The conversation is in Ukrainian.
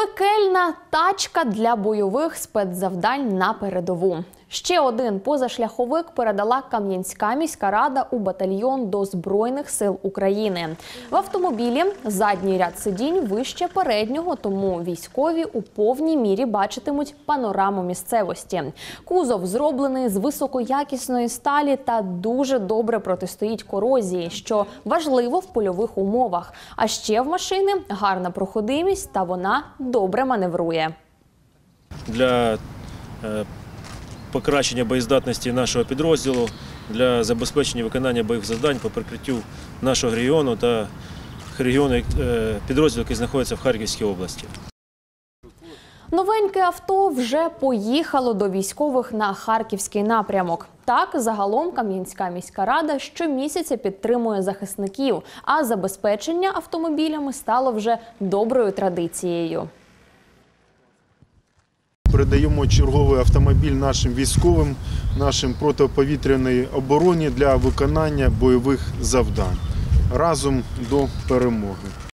Пекельна тачка для бойових спецзавдань на передову. Ще один позашляховик передала Кам'янська міська рада у батальйон до Збройних сил України. В автомобілі задній ряд сидінь вище переднього, тому військові у повній мірі бачитимуть панораму місцевості. Кузов зроблений з високоякісної сталі та дуже добре протистоїть корозії, що важливо в польових умовах. А ще в машини гарна проходимість та вона добре маневрує. для е, покращення боєздатності нашого підрозділу, для забезпечення виконання бойових завдань по прикриттю нашого регіону та регіону е, підрозділу, який знаходиться в Харківській області. Новеньке авто вже поїхало до військових на харківський напрямок. Так, загалом Кам'янська міська рада щомісяця підтримує захисників, а забезпечення автомобілями стало вже доброю традицією. Передаємо черговий автомобіль нашим військовим, нашим протиповітряної обороні для виконання бойових завдань разом до перемоги.